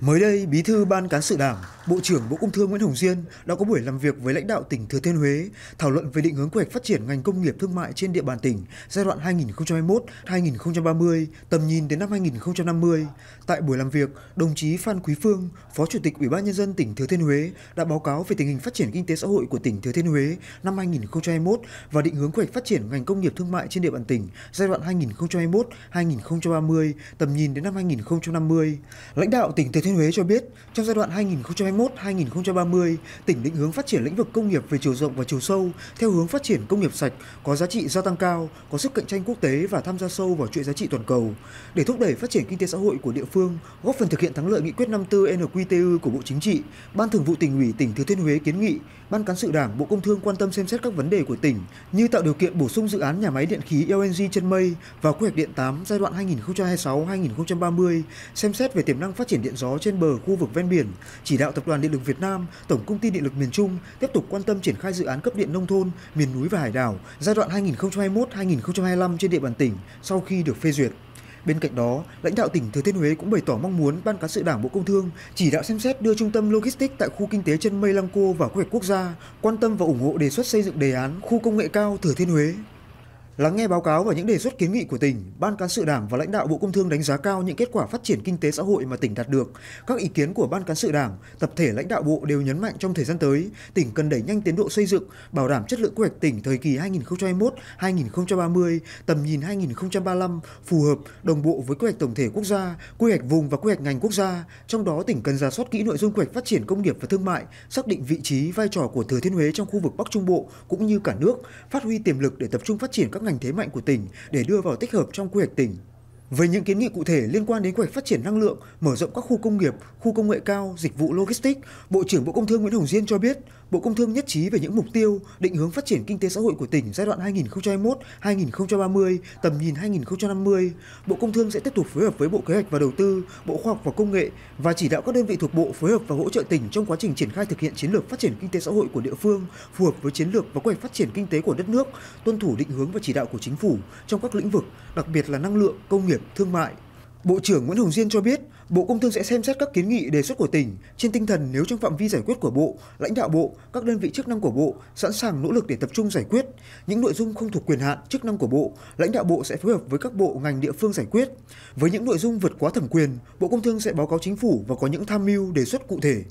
Mới đây, Bí thư Ban Cán sự Đảng, Bộ trưởng Bộ Công Thương Nguyễn Hồng Diên đã có buổi làm việc với lãnh đạo tỉnh Thừa Thiên Huế thảo luận về định hướng quy hoạch phát triển ngành công nghiệp thương mại trên địa bàn tỉnh giai đoạn 2021-2030, tầm nhìn đến năm 2050. Tại buổi làm việc, đồng chí Phan Quý Phương, Phó Chủ tịch Ủy ban nhân dân tỉnh Thừa Thiên Huế đã báo cáo về tình hình phát triển kinh tế xã hội của tỉnh Thừa Thiên Huế năm 2021 và định hướng quy hoạch phát triển ngành công nghiệp thương mại trên địa bàn tỉnh giai đoạn 2021-2030, tầm nhìn đến năm 2050. Lãnh đạo tỉnh Thừa Thiên Huế cho biết, trong giai đoạn 2021- 2021-2030, tỉnh định hướng phát triển lĩnh vực công nghiệp về chiều rộng và chiều sâu theo hướng phát triển công nghiệp sạch, có giá trị gia tăng cao, có sức cạnh tranh quốc tế và tham gia sâu vào chuỗi giá trị toàn cầu. Để thúc đẩy phát triển kinh tế xã hội của địa phương, góp phần thực hiện thắng lợi nghị quyết 54 NQTU của Bộ Chính trị, Ban Thường vụ tỉnh ủy tỉnh Thừa Thiên Huế kiến nghị Ban cán sự Đảng, Bộ Công Thương quan tâm xem xét các vấn đề của tỉnh như tạo điều kiện bổ sung dự án nhà máy điện khí LNG chân mây vào quy hoạch điện 8 giai đoạn 2026-2030, xem xét về tiềm năng phát triển điện gió trên bờ khu vực ven biển, chỉ đạo Tập đoàn Điện lực Việt Nam, Tổng công ty Điện lực miền Trung tiếp tục quan tâm triển khai dự án cấp điện nông thôn, miền núi và hải đảo giai đoạn 2021-2025 trên địa bàn tỉnh sau khi được phê duyệt. Bên cạnh đó, lãnh đạo tỉnh Thừa Thiên Huế cũng bày tỏ mong muốn Ban cán sự Đảng Bộ Công Thương chỉ đạo xem xét đưa trung tâm logistics tại khu kinh tế chân mây Lăng Cô vào quy hoạch quốc gia, quan tâm và ủng hộ đề xuất xây dựng đề án khu công nghệ cao Thừa Thiên Huế. Lắng nghe báo cáo và những đề xuất kiến nghị của tỉnh, Ban cán sự Đảng và lãnh đạo Bộ Công Thương đánh giá cao những kết quả phát triển kinh tế xã hội mà tỉnh đạt được. Các ý kiến của Ban cán sự Đảng, tập thể lãnh đạo Bộ đều nhấn mạnh trong thời gian tới, tỉnh cần đẩy nhanh tiến độ xây dựng, bảo đảm chất lượng quy hoạch tỉnh thời kỳ 2021-2030, tầm nhìn 2035 phù hợp, đồng bộ với quy hoạch tổng thể quốc gia, quy hoạch vùng và quy hoạch ngành quốc gia. Trong đó, tỉnh cần ra soát kỹ nội dung quy hoạch phát triển công nghiệp và thương mại, xác định vị trí, vai trò của Thừa Thiên Huế trong khu vực Bắc Trung Bộ cũng như cả nước, phát huy tiềm lực để tập trung phát triển các ngành thế mạnh của tỉnh để đưa vào tích hợp trong quy hoạch tỉnh. Với những kiến nghị cụ thể liên quan đến quy hoạch phát triển năng lượng, mở rộng các khu công nghiệp, khu công nghệ cao, dịch vụ logistics, Bộ trưởng Bộ Công Thương Nguyễn Hồng Diên cho biết, Bộ Công Thương nhất trí về những mục tiêu, định hướng phát triển kinh tế xã hội của tỉnh giai đoạn 2021-2030, tầm nhìn 2050. Bộ Công Thương sẽ tiếp tục phối hợp với Bộ Kế hoạch và Đầu tư, Bộ Khoa học và Công nghệ và chỉ đạo các đơn vị thuộc bộ phối hợp và hỗ trợ tỉnh trong quá trình triển khai thực hiện chiến lược phát triển kinh tế xã hội của địa phương, phù hợp với chiến lược và quy hoạch phát triển kinh tế của đất nước, tuân thủ định hướng và chỉ đạo của chính phủ trong các lĩnh vực, đặc biệt là năng lượng, công nghiệp, thương mại, Bộ trưởng Nguyễn Hồng Diên cho biết, Bộ Công Thương sẽ xem xét các kiến nghị đề xuất của tỉnh trên tinh thần nếu trong phạm vi giải quyết của Bộ, lãnh đạo Bộ, các đơn vị chức năng của Bộ sẵn sàng nỗ lực để tập trung giải quyết. Những nội dung không thuộc quyền hạn, chức năng của Bộ, lãnh đạo Bộ sẽ phối hợp với các bộ ngành địa phương giải quyết. Với những nội dung vượt quá thẩm quyền, Bộ Công Thương sẽ báo cáo chính phủ và có những tham mưu đề xuất cụ thể.